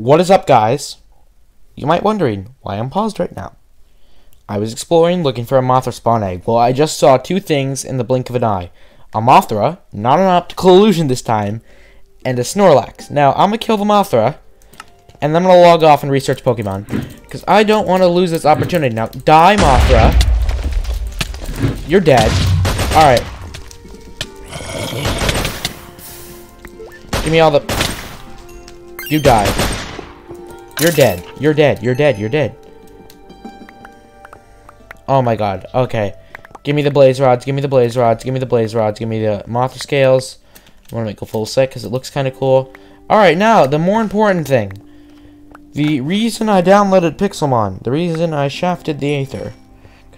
What is up, guys? You might wondering why I'm paused right now. I was exploring looking for a Mothra spawn egg. Well, I just saw two things in the blink of an eye. A Mothra, not an optical illusion this time, and a Snorlax. Now, I'm gonna kill the Mothra, and then I'm gonna log off and research Pokemon. Because I don't want to lose this opportunity. Now, die, Mothra. You're dead. Alright. Give me all the... You die. You're dead. You're dead. You're dead. You're dead. Oh my god. Okay. Give me the blaze rods. Give me the blaze rods. Give me the blaze rods. Give me the Mothra scales. I want to make a full set because it looks kind of cool. Alright, now, the more important thing. The reason I downloaded Pixelmon. The reason I shafted the Aether.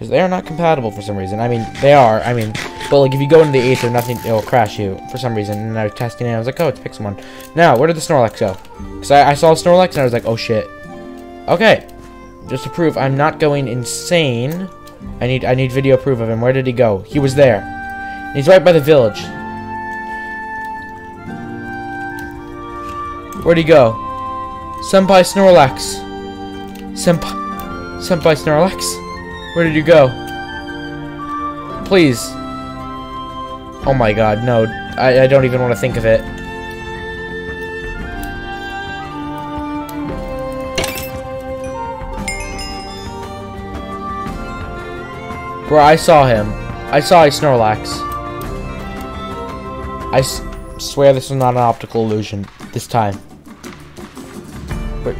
Because they are not compatible for some reason. I mean, they are. I mean, but like if you go into the Aether, nothing, it'll crash you for some reason. And I was testing it, I was like, oh, it's Pixelmon. Now, where did the Snorlax go? Because I, I saw Snorlax, and I was like, oh shit. Okay. Just to prove I'm not going insane, I need I need video proof of him. Where did he go? He was there. He's right by the village. Where'd he go? Senpai Snorlax. Senpai... Senpai Snorlax? Where did you go? Please. Oh my god, no. I, I don't even want to think of it. Bro, I saw him. I saw a Snorlax. I swear this is not an optical illusion this time. But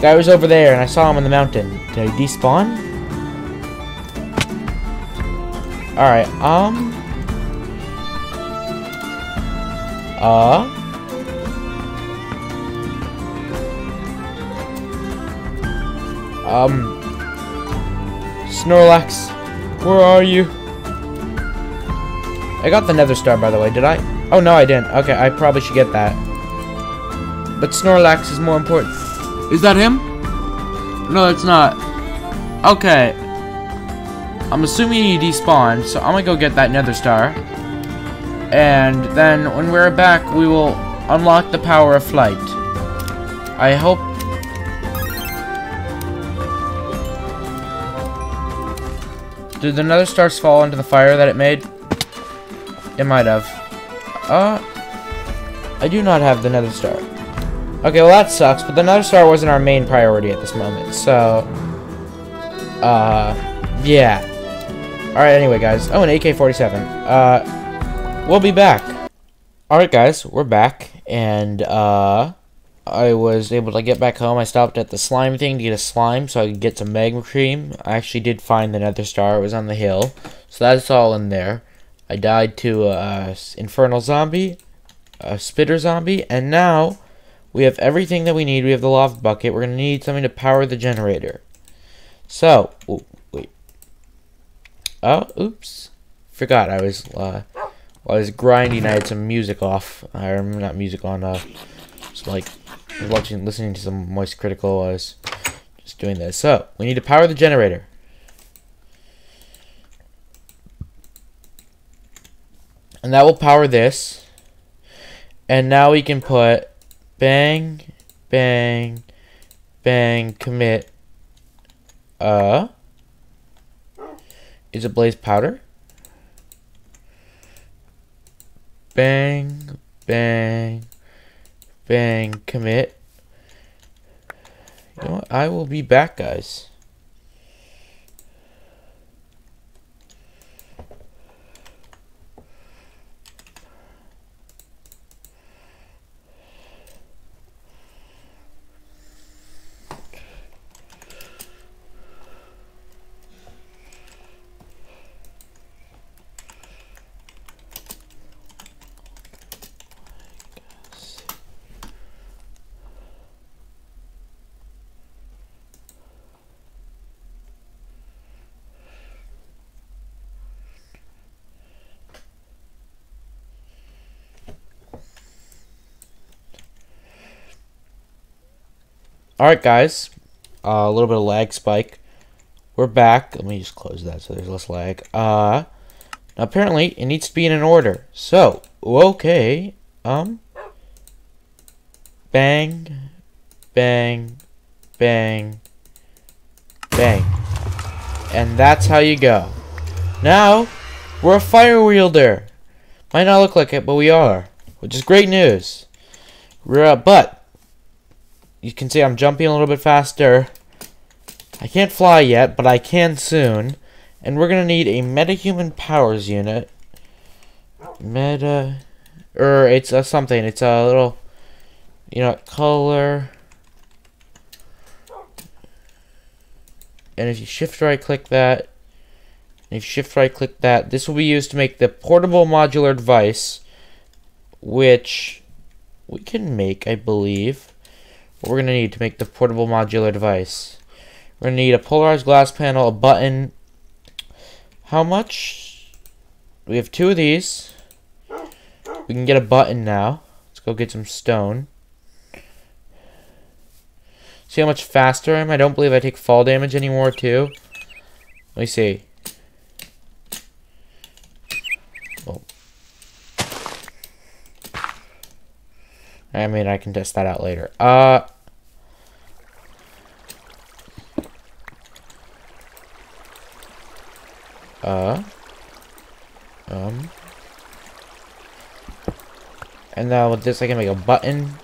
guy was over there and I saw him on the mountain. Did he despawn? Alright, um... Uh... Um... Snorlax, where are you? I got the Nether Star, by the way, did I? Oh, no, I didn't. Okay, I probably should get that. But Snorlax is more important. Is that him? No, it's not. Okay. I'm assuming he despawned, so I'm gonna go get that nether star. And then when we're back, we will unlock the power of flight. I hope... Did the nether stars fall into the fire that it made? It might have. Uh... I do not have the nether star. Okay, well that sucks, but the nether star wasn't our main priority at this moment, so... Uh... Yeah. Alright, anyway, guys. Oh, an AK-47. Uh, we'll be back. Alright, guys, we're back. And, uh, I was able to get back home. I stopped at the slime thing to get a slime so I could get some magma cream. I actually did find the nether star. It was on the hill. So that's all in there. I died to a infernal zombie, a spitter zombie, and now we have everything that we need. We have the lava bucket. We're going to need something to power the generator. So, Oh, oops. Forgot I was, uh, while I was grinding, I had some music off. I remember not music on, uh, just like, watching, listening to some Moist Critical. I was just doing this. So, we need to power the generator. And that will power this. And now we can put bang, bang, bang, commit, uh, is a blaze powder? Bang, bang, bang, commit. You know what? I will be back, guys. Alright, guys. Uh, a little bit of lag spike. We're back. Let me just close that so there's less lag. Uh, apparently, it needs to be in an order. So, okay. Um. Bang. bang, bang, bang. And that's how you go. Now, we're a fire wielder. Might not look like it, but we are. Which is great news. We're, uh, but, you can see I'm jumping a little bit faster. I can't fly yet, but I can soon. And we're going to need a metahuman powers unit. Meta... Or it's a something. It's a little... You know, color... And if you shift right click that, and if you shift right click that, this will be used to make the portable modular device, which we can make, I believe. What we're going to need to make the portable modular device. We're going to need a polarized glass panel, a button. How much? We have two of these. We can get a button now. Let's go get some stone. See how much faster I am? I don't believe I take fall damage anymore, too. Let me see. I mean, I can test that out later. Uh... Uh... Um... And now with this, I can make a button.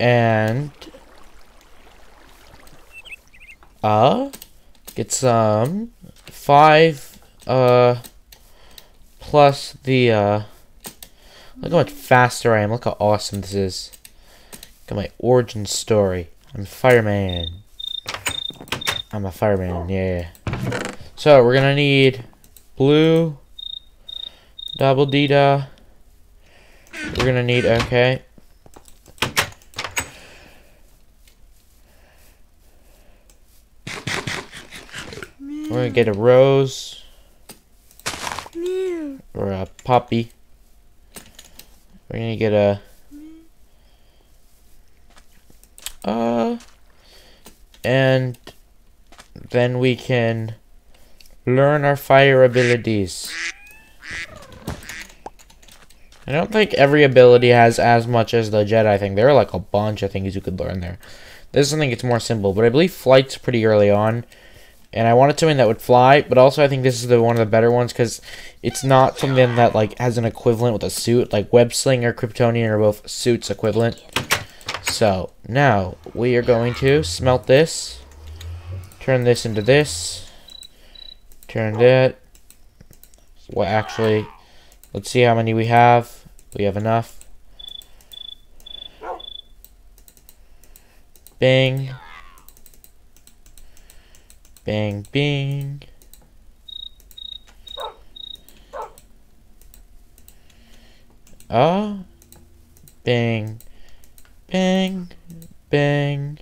And uh, get some five, uh, plus the, uh, look how much faster I am. Look how awesome this is. Got my origin story. I'm a fireman. I'm a fireman, yeah. So, we're gonna need blue, double D-da. We're gonna need, okay. We're gonna get a rose. Or a poppy. We're gonna get a... Uh... And then we can learn our fire abilities. I don't think every ability has as much as the Jedi thing. There are like a bunch of things you could learn there. This I think it's more simple, but I believe flight's pretty early on. And I wanted something that would fly, but also I think this is the one of the better ones because it's not something that like has an equivalent with a suit. Like web sling or Kryptonian are both suits equivalent. So now we are going to smelt this, turn this into this, turn that. Well, actually, let's see how many we have. We have enough. Bing. Bang, bing. Ah. Bang. Bang. Bang.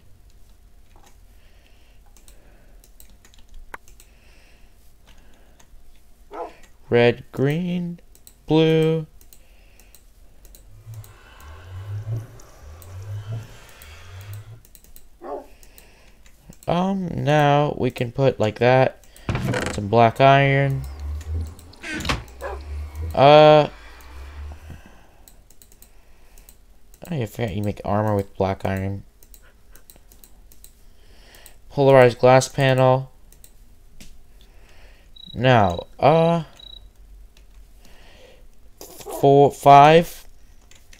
Red, green, blue, Um, now we can put like that. Some black iron. Uh. I forget you make armor with black iron. Polarized glass panel. Now, uh. Four, five.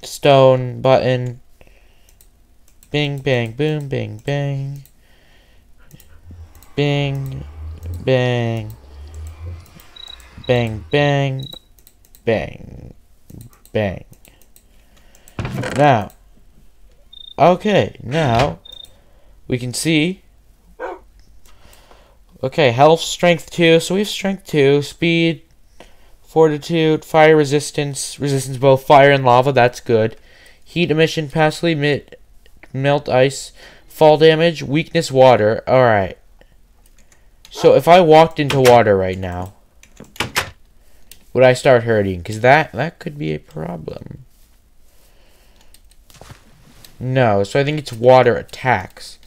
Stone button. Bing, bang, boom, bing, bang. Bing, bang, bang, bang, bang, bang. Now, okay, now we can see. Okay, health, strength 2. So we have strength 2, speed, fortitude, fire resistance, resistance both fire and lava, that's good. Heat emission, passively melt ice, fall damage, weakness, water. Alright. So if I walked into water right now, would I start hurting? Because that, that could be a problem. No, so I think it's water attacks.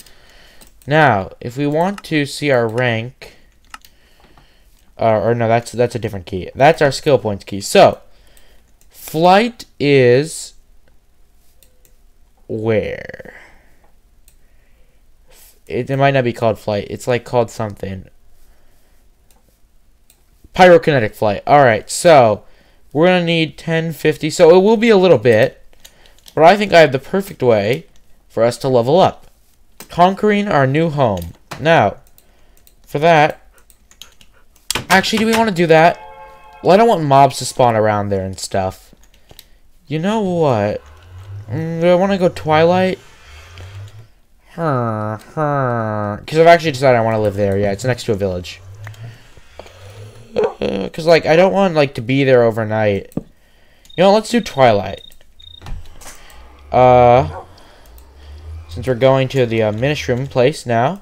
Now, if we want to see our rank, uh, or no, that's that's a different key. That's our skill points key. So, flight is where? it, it might not be called flight. It's like called something. Pyrokinetic flight. Alright, so we're going to need 1050. So it will be a little bit. But I think I have the perfect way for us to level up. Conquering our new home. Now, for that... Actually, do we want to do that? Well, I don't want mobs to spawn around there and stuff. You know what? Mm, do I want to go Twilight? Because I've actually decided I want to live there. Yeah, it's next to a village. Because, uh, like, I don't want, like, to be there overnight. You know, let's do Twilight. Uh, since we're going to the uh, place now,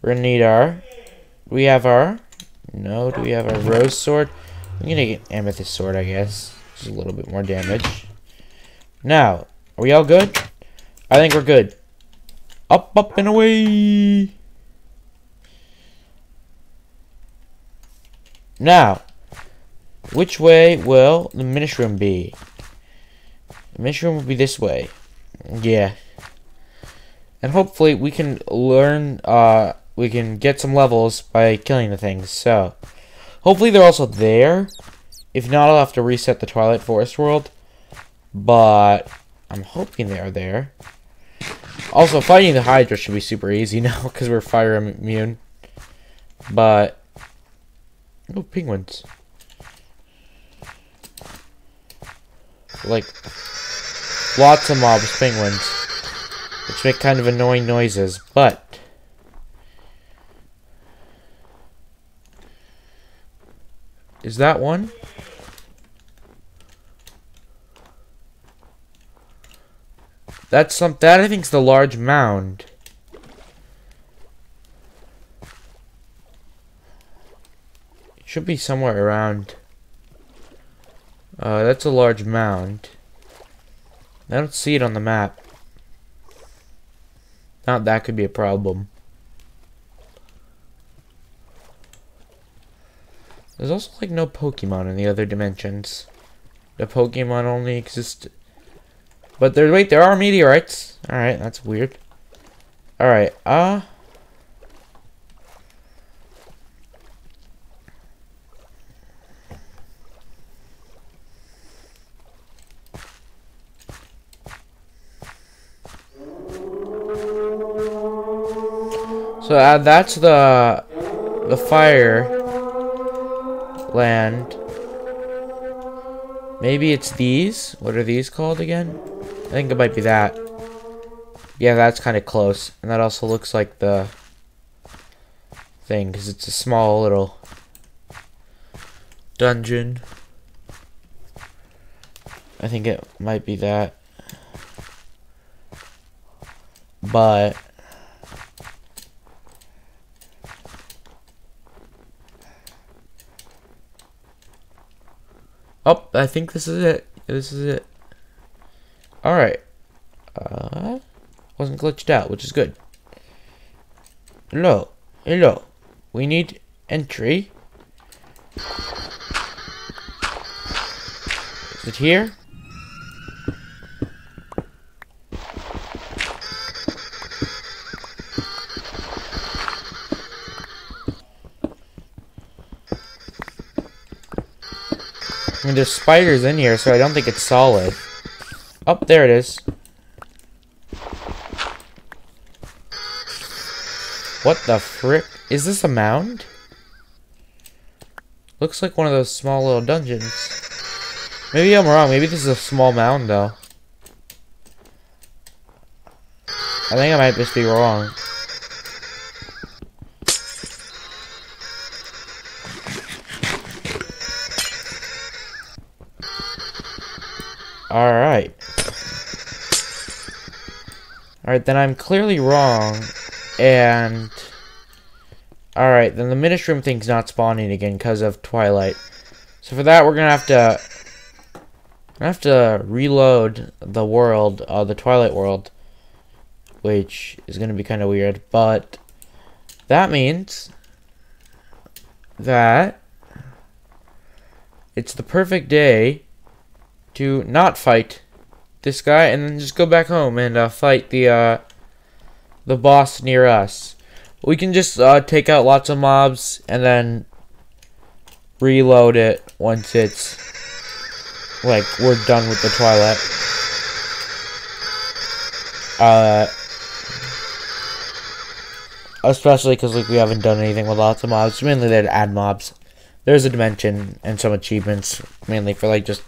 we're to need our... we have our... No, do we have our Rose Sword? I'm to get Amethyst Sword, I guess. Just a little bit more damage. Now, are we all good? I think we're good. Up, up, and away! Now, which way will the ministry be? The ministry will be this way. Yeah. And hopefully we can learn, uh, we can get some levels by killing the things. So, hopefully they're also there. If not, I'll have to reset the Twilight Forest world. But, I'm hoping they are there. Also, fighting the Hydra should be super easy now because we're fire immune. But, oh, penguins. Like, lots of mobs, penguins. Which make kind of annoying noises, but... Is that one? That's some that I think is the large mound. Should be somewhere around. Uh, that's a large mound. I don't see it on the map. Now that could be a problem. There's also like no Pokemon in the other dimensions. The Pokemon only exist but there, wait, there are meteorites. Alright, that's weird. Alright, uh... So uh, that's the the fire land. Maybe it's these. What are these called again? I think it might be that. Yeah, that's kind of close. And that also looks like the thing, because it's a small little dungeon. I think it might be that. But... Oh, I think this is it. This is it. Alright. Uh, wasn't glitched out, which is good. Hello. Hello. We need entry. Is it here? I mean, there's spiders in here, so I don't think it's solid. Oh, there it is. What the frick? Is this a mound? Looks like one of those small little dungeons. Maybe I'm wrong. Maybe this is a small mound, though. I think I might just be wrong. Alright, then I'm clearly wrong. And... Alright, then the Ministrum thing's not spawning again because of Twilight. So for that, we're gonna have to... Have to reload the world, uh, the Twilight world. Which is gonna be kind of weird. But... That means... That... It's the perfect day to not fight this guy and then just go back home and uh, fight the uh, the boss near us. We can just uh, take out lots of mobs and then reload it once it's like we're done with the Twilight. Uh, especially because like we haven't done anything with lots of mobs. Mainly they add mobs. There's a dimension and some achievements, mainly for like just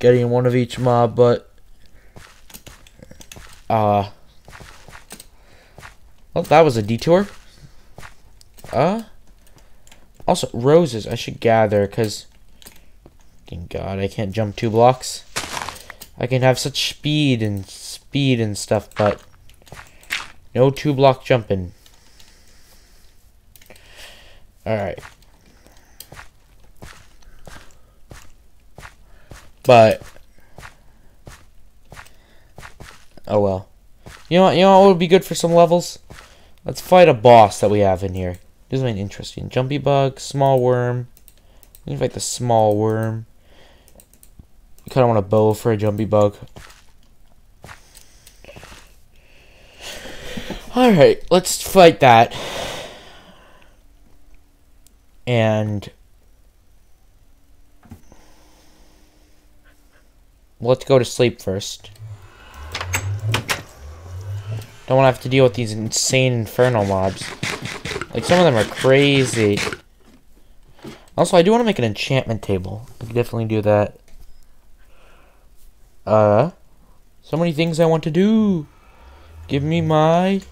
getting one of each mob, but uh well that was a detour. Uh also roses I should gather because god I can't jump two blocks. I can have such speed and speed and stuff, but no two block jumping. Alright. But oh well. You know what? You know what would be good for some levels? Let's fight a boss that we have in here. This is an interesting. Jumpy bug, small worm. We can fight the small worm. You kind of want a bow for a jumpy bug. Alright, let's fight that. And let's go to sleep first. Don't want to have to deal with these insane infernal mobs. Like, some of them are crazy. Also, I do want to make an enchantment table. I can definitely do that. Uh, so many things I want to do. Give me my...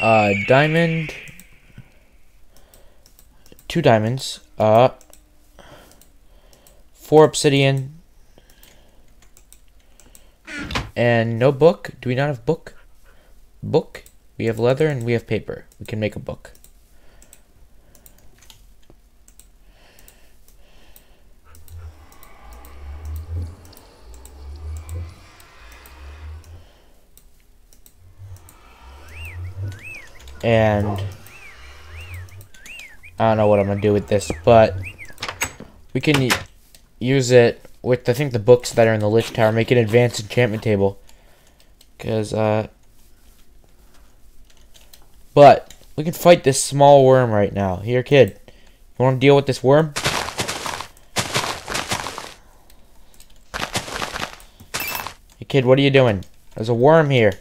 Uh, diamond two diamonds, uh, four obsidian, and no book. Do we not have book? Book. We have leather and we have paper. We can make a book. And I don't know what I'm going to do with this, but we can use it with, I think, the books that are in the Lich Tower. Make an advanced enchantment table. Because, uh... But, we can fight this small worm right now. Here, kid. You want to deal with this worm? Hey, kid, what are you doing? There's a worm here.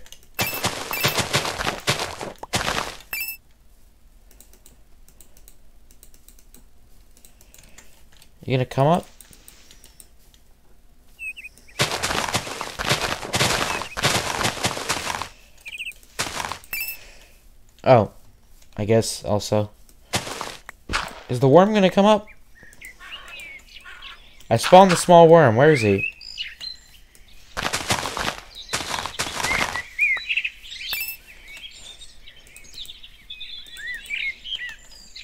You gonna come up? Oh. I guess also. Is the worm gonna come up? I spawned the small worm. Where is he?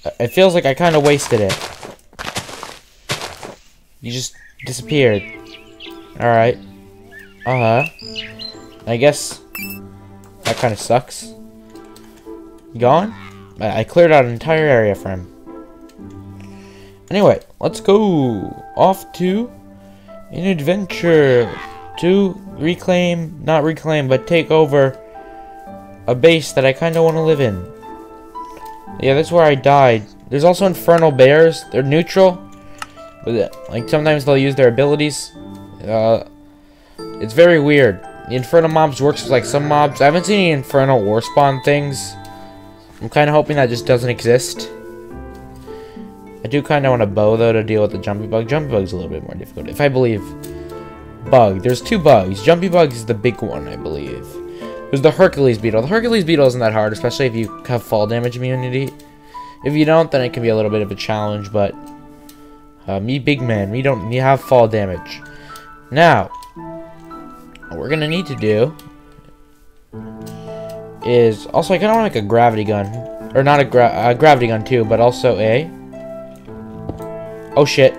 Uh, it feels like I kind of wasted it. You just disappeared. Alright. Uh-huh. I guess that kind of sucks. You gone? I, I cleared out an entire area for him. Anyway, let's go off to an adventure to reclaim, not reclaim, but take over a base that I kind of want to live in. Yeah, that's where I died. There's also infernal bears. They're neutral, like, sometimes they'll use their abilities. Uh, it's very weird. Infernal mobs works with, like, some mobs. I haven't seen any Infernal War Spawn things. I'm kind of hoping that just doesn't exist. I do kind of want a bow, though, to deal with the Jumpy Bug. Jumpy Bug's a little bit more difficult. If I believe... Bug. There's two bugs. Jumpy Bug is the big one, I believe. There's the Hercules Beetle. The Hercules Beetle isn't that hard, especially if you have fall damage immunity. If you don't, then it can be a little bit of a challenge, but uh, me big man, me don't me have fall damage. Now, what we're gonna need to do is also I kind of want make a gravity gun, or not a, gra a gravity gun too, but also a. Oh shit.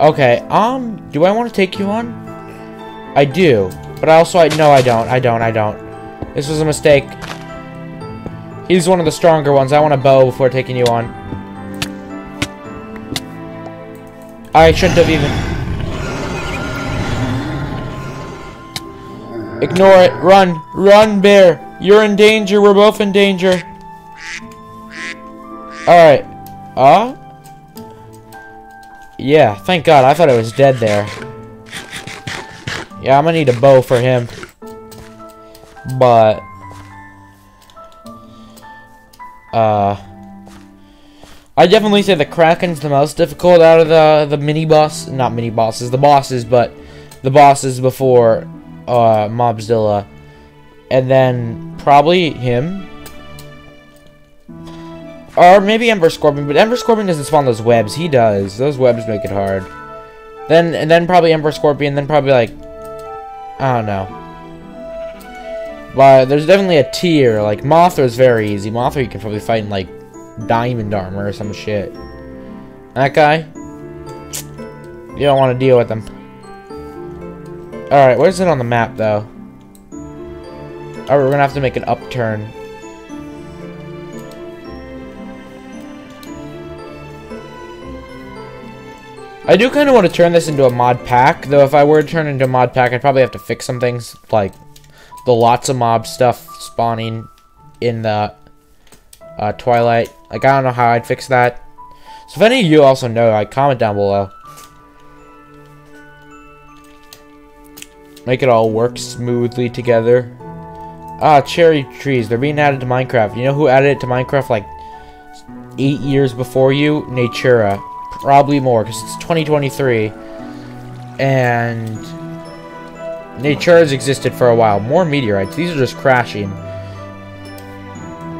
Okay, um, do I want to take you on? I do, but I also I no, I don't, I don't, I don't. This was a mistake. He's one of the stronger ones. I want a bow before taking you on. I shouldn't have even... Ignore it. Run. Run, bear. You're in danger. We're both in danger. Alright. Uh? Yeah, thank God. I thought I was dead there. Yeah, I'm gonna need a bow for him. But... Uh... I definitely say the Kraken's the most difficult out of the the mini boss, not mini bosses, the bosses, but the bosses before uh, Mobzilla, and then probably him, or maybe Emperor Scorpion. But Emperor Scorpion doesn't spawn those webs. He does. Those webs make it hard. Then and then probably Emperor Scorpion. Then probably like I don't know. But there's definitely a tier. Like Mothra is very easy. Mothra you can probably fight in like diamond armor or some shit. That guy? You don't want to deal with him. Alright, where's it on the map, though? Alright, we're gonna have to make an upturn. I do kind of want to turn this into a mod pack, though if I were to turn into a mod pack, I'd probably have to fix some things, like the lots of mob stuff spawning in the uh, Twilight. Like, I don't know how I'd fix that. So if any of you also know, like, comment down below. Make it all work smoothly together. Ah, cherry trees. They're being added to Minecraft. You know who added it to Minecraft, like, eight years before you? Natura. Probably more, because it's 2023. And... Natura's existed for a while. More meteorites. These are just crashing.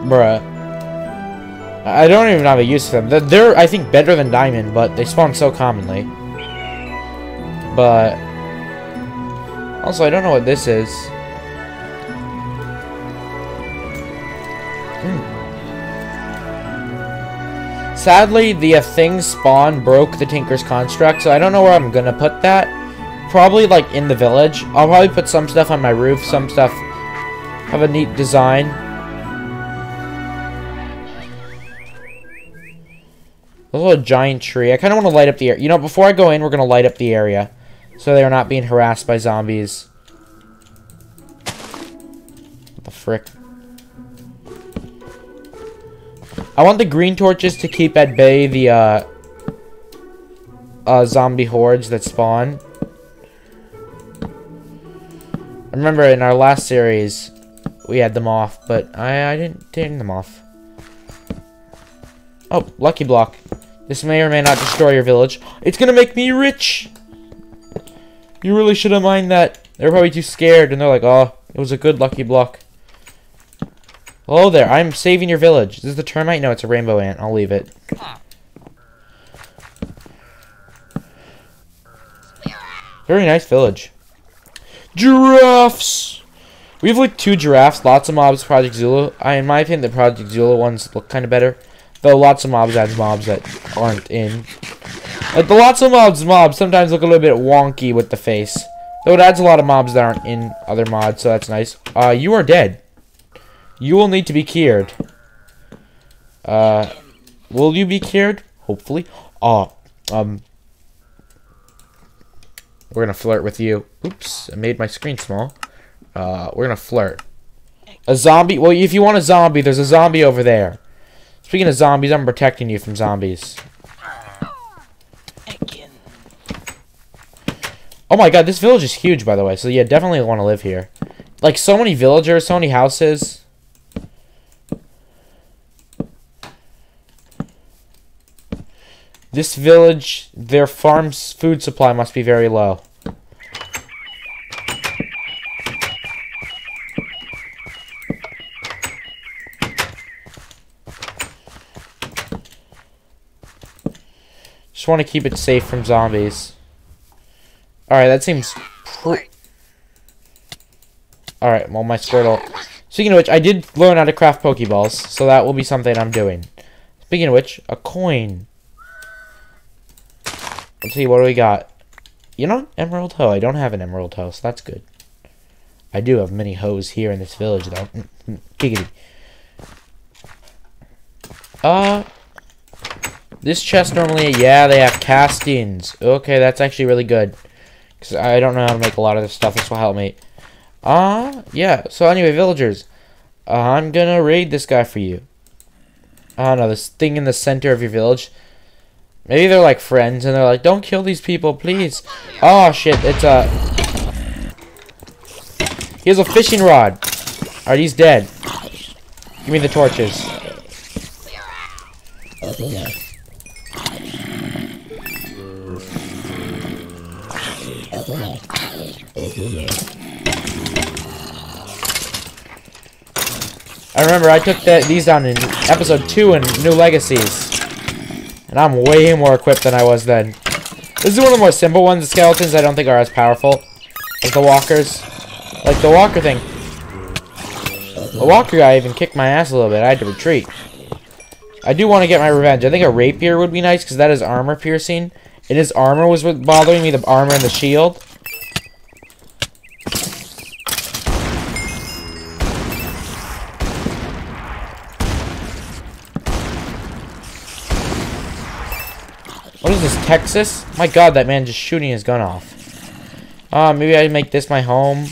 Bruh. I don't even have a use for them. They're, I think, better than diamond, but they spawn so commonly. But... Also, I don't know what this is. Hmm. Sadly, the uh, thing spawn broke the Tinker's construct, so I don't know where I'm gonna put that. Probably, like, in the village. I'll probably put some stuff on my roof, some stuff have a neat design. Little giant tree. I kind of want to light up the area. You know, before I go in, we're going to light up the area. So they're not being harassed by zombies. What the frick? I want the green torches to keep at bay the, uh, uh, zombie hordes that spawn. I remember in our last series, we had them off, but I, I didn't turn them off. Oh, lucky block. This may or may not destroy your village. It's gonna make me rich! You really should have mind that. They're probably too scared, and they're like, oh, it was a good lucky block. Hello there, I'm saving your village. This is this the termite? No, it's a rainbow ant. I'll leave it. Very nice village. Giraffes! We have like two giraffes, lots of mobs, Project Zulu. I, in my opinion, the Project Zulu ones look kind of better. Though lots of mobs adds mobs that aren't in. Like the lots of mobs mobs sometimes look a little bit wonky with the face. Though it adds a lot of mobs that aren't in other mods, so that's nice. Uh, you are dead. You will need to be cured. Uh, will you be cured? Hopefully. Oh, um, we're gonna flirt with you. Oops, I made my screen small. Uh, we're gonna flirt. A zombie? Well, if you want a zombie, there's a zombie over there. Speaking of zombies, I'm protecting you from zombies. Oh my god, this village is huge, by the way. So yeah, definitely want to live here. Like, so many villagers, so many houses. This village, their farm's food supply must be very low. Just want to keep it safe from zombies. Alright, that seems... Alright, well, my Squirtle... Speaking of which, I did learn how to craft Pokeballs, so that will be something I'm doing. Speaking of which, a coin. Let's see, what do we got? You know, Emerald Hoe. I don't have an Emerald Hoe, so that's good. I do have many hoes here in this village, though. Mm, mm, giggity. Uh, This chest normally, yeah, they have castings. Okay, that's actually really good. Because I don't know how to make a lot of this stuff. This will help me. Uh, yeah. So anyway, villagers. Uh, I'm gonna raid this guy for you. I don't know, this thing in the center of your village. Maybe they're like friends and they're like, don't kill these people, please. Oh shit, it's a... He has a fishing rod. Alright, he's dead. Give me the torches. I remember I took the, these down in episode 2 in New Legacies. And I'm way more equipped than I was then. This is one of the more simple ones. The skeletons I don't think are as powerful as the walkers. Like the walker thing. The walker guy even kicked my ass a little bit. I had to retreat. I do want to get my revenge. I think a rapier would be nice because that is armor piercing. And his armor was bothering me, the armor and the shield. What is this, Texas? My god, that man just shooting his gun off. Uh, maybe I make this my home.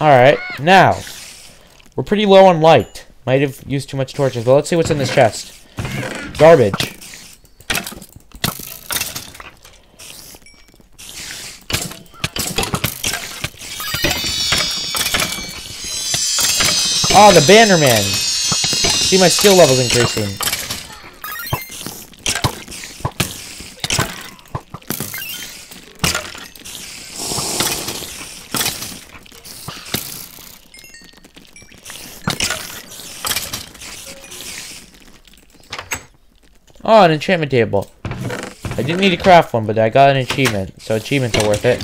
Alright, now, we're pretty low on light. Might have used too much torches, but let's see what's in this chest. Garbage. Oh, the Bannerman. See, my skill level's increasing. Oh, an enchantment table. I didn't need to craft one, but I got an achievement, so achievements are worth it.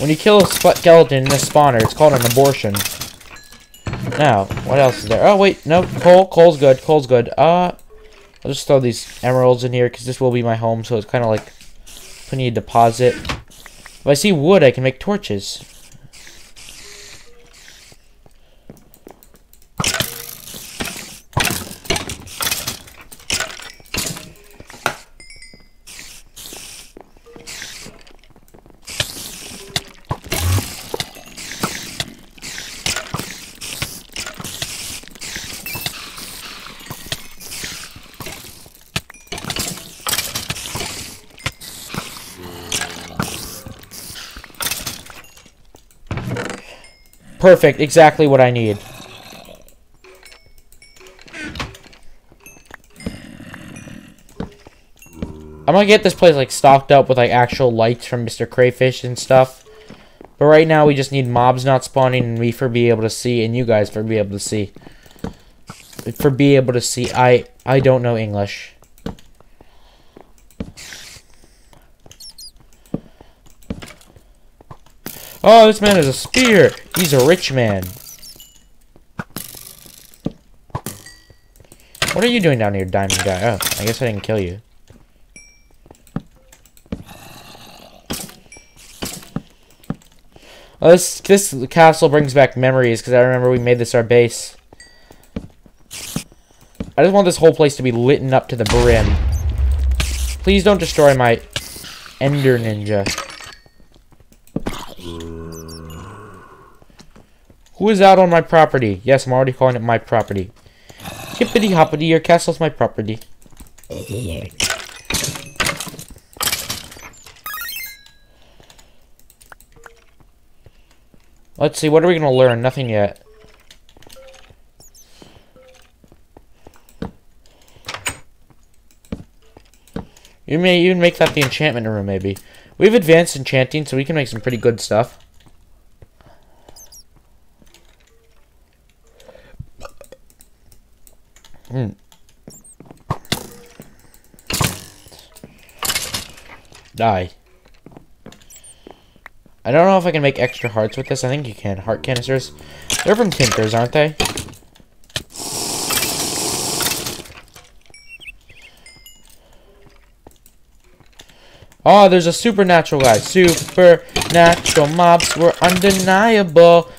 When you kill a skeleton in a spawner, it's called an abortion. Now, what else is there? Oh, wait, no, coal. Coal's good. Coal's good. Uh, I'll just throw these emeralds in here, because this will be my home, so it's kind of like putting a deposit. If I see wood, I can make torches. Perfect, exactly what I need. I'm gonna get this place like stocked up with like actual lights from Mr. Crayfish and stuff. But right now we just need mobs not spawning and me for be able to see and you guys for be able to see. For be able to see. I I don't know English. Oh, this man has a spear. He's a rich man. What are you doing down here, diamond guy? Oh, I guess I didn't kill you. Oh, this this castle brings back memories because I remember we made this our base. I just want this whole place to be lit up to the brim. Please don't destroy my Ender Ninja. Who is out on my property? Yes, I'm already calling it my property. Hippity hoppity, your castle's my property. Let's see, what are we gonna learn? Nothing yet. You may even make that the enchantment room, maybe. We've advanced enchanting, so we can make some pretty good stuff. Hmm. Die. I don't know if I can make extra hearts with this. I think you can. Heart canisters. They're from Tinkers, aren't they? Oh, there's a supernatural guy. Supernatural mobs were undeniable.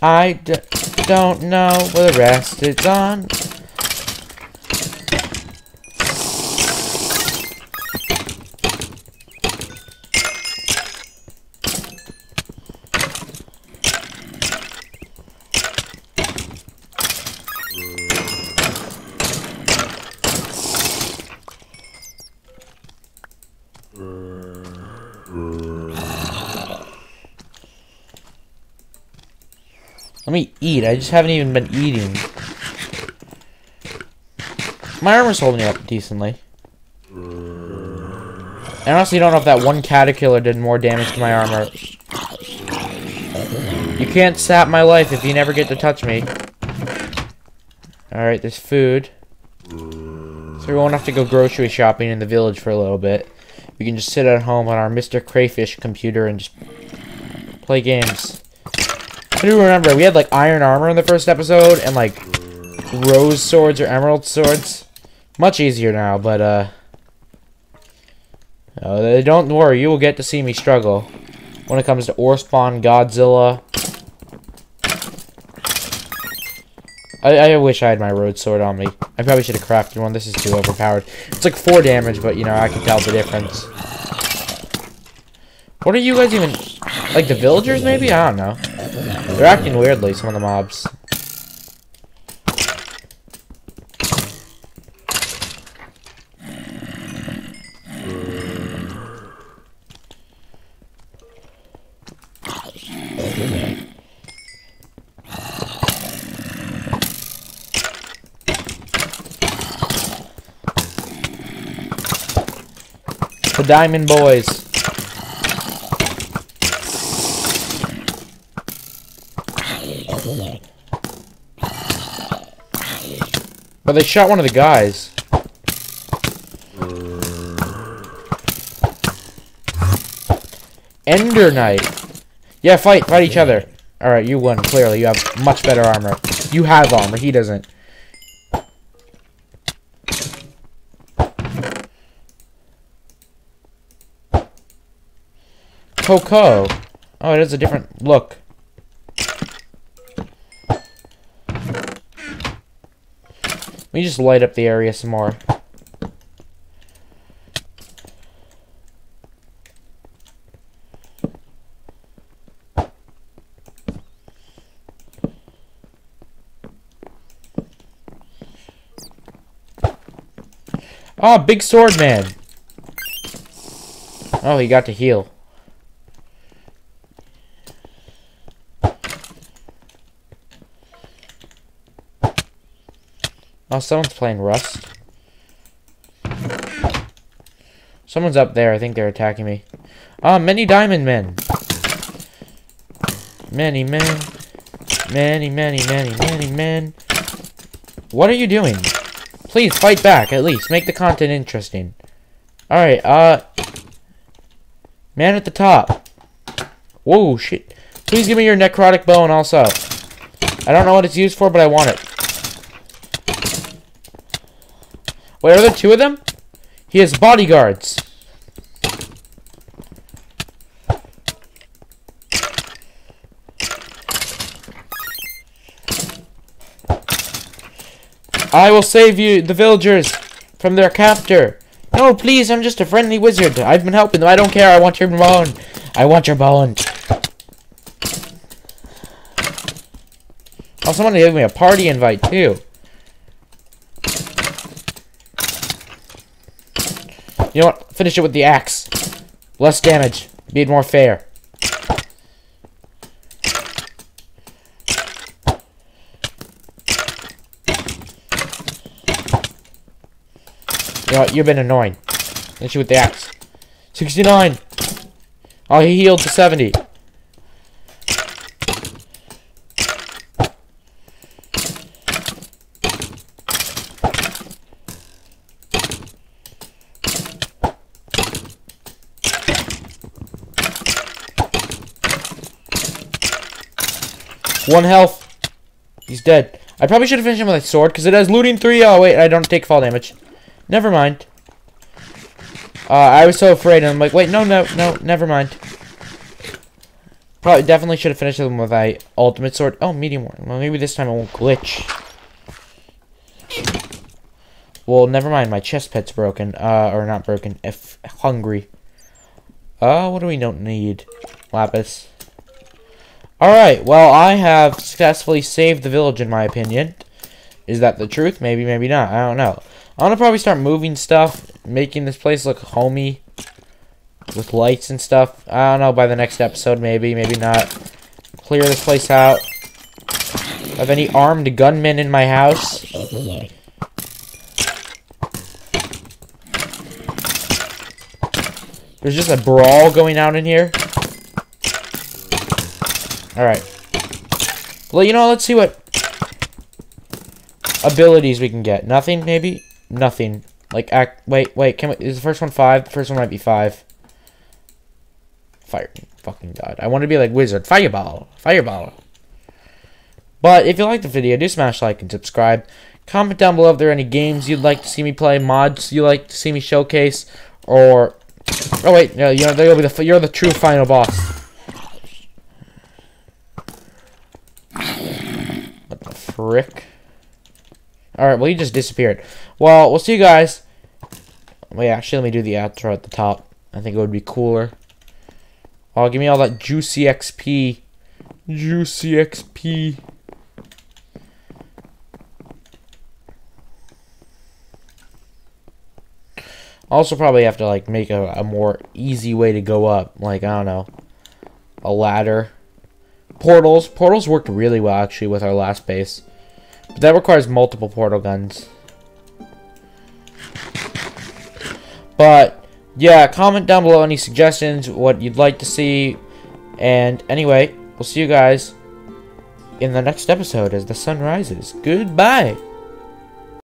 I d don't know where the rest is on. Eat. I just haven't even been eating. My armor's holding up decently. I honestly don't know if that one caterpillar did more damage to my armor. You can't sap my life if you never get to touch me. Alright, there's food. So we won't have to go grocery shopping in the village for a little bit. We can just sit at home on our Mr. Crayfish computer and just play games. I do remember, we had like iron armor in the first episode and like rose swords or emerald swords. Much easier now, but uh... Uh, don't worry, you will get to see me struggle when it comes to OreSpawn, Godzilla. I, I wish I had my road sword on me. I probably should have crafted one. This is too overpowered. It's like 4 damage, but, you know, I can tell the difference. What are you guys even... Like, the villagers, maybe? I don't know. They're acting weirdly, some of the mobs. The Diamond Boys. They shot one of the guys. Ender Knight. Yeah, fight. Fight each other. Alright, you won. Clearly, you have much better armor. You have armor. He doesn't. Coco. Oh, it is a different look. Let me just light up the area some more. Oh, big sword man. Oh, he got to heal. Oh, someone's playing Rust. Someone's up there. I think they're attacking me. Ah, oh, many diamond men. Many men. Many, many, many, many men. What are you doing? Please, fight back, at least. Make the content interesting. Alright, uh... Man at the top. Whoa, shit. Please give me your necrotic bone also. I don't know what it's used for, but I want it. Wait, are there two of them? He has bodyguards. I will save you, the villagers, from their captor. No, please, I'm just a friendly wizard. I've been helping them. I don't care. I want your bone. I want your bone. Oh, someone gave me a party invite, too. You know what? Finish it with the axe. Less damage. Be more fair. You know what? You've been annoying. Finish it with the axe. 69! Oh, he healed to 70. One health. He's dead. I probably should have finished him with a sword, because it has looting 3. Oh, wait, I don't take fall damage. Never mind. Uh, I was so afraid, and I'm like, wait, no, no, no, never mind. Probably, definitely should have finished him with a ultimate sword. Oh, medium one. Well, maybe this time it won't glitch. Well, never mind, my chest pet's broken. Uh, or not broken, if hungry. Uh, what do we don't need? Lapis. Alright, well, I have successfully saved the village, in my opinion. Is that the truth? Maybe, maybe not. I don't know. I'm gonna probably start moving stuff, making this place look homey. With lights and stuff. I don't know, by the next episode, maybe, maybe not. Clear this place out. Have any armed gunmen in my house? There's just a brawl going out in here. Alright. Well, you know, let's see what abilities we can get. Nothing, maybe? Nothing. Like, act. Wait, wait. Can we, is the first one five? The first one might be five. Fire. Fucking god. I want to be like Wizard. Fireball. Fireball. But if you like the video, do smash like and subscribe. Comment down below if there are any games you'd like to see me play, mods you'd like to see me showcase, or Oh wait, no, you know, you'll be the you're the true final boss. Frick? Alright, well, he just disappeared. Well, we'll see you guys. Wait, actually, let me do the outro at the top. I think it would be cooler. Oh, give me all that juicy XP. Juicy XP. Also, probably have to, like, make a, a more easy way to go up. Like, I don't know. A ladder. Portals. Portals worked really well, actually, with our last base. But that requires multiple portal guns. But, yeah, comment down below any suggestions, what you'd like to see. And, anyway, we'll see you guys in the next episode as the sun rises. Goodbye!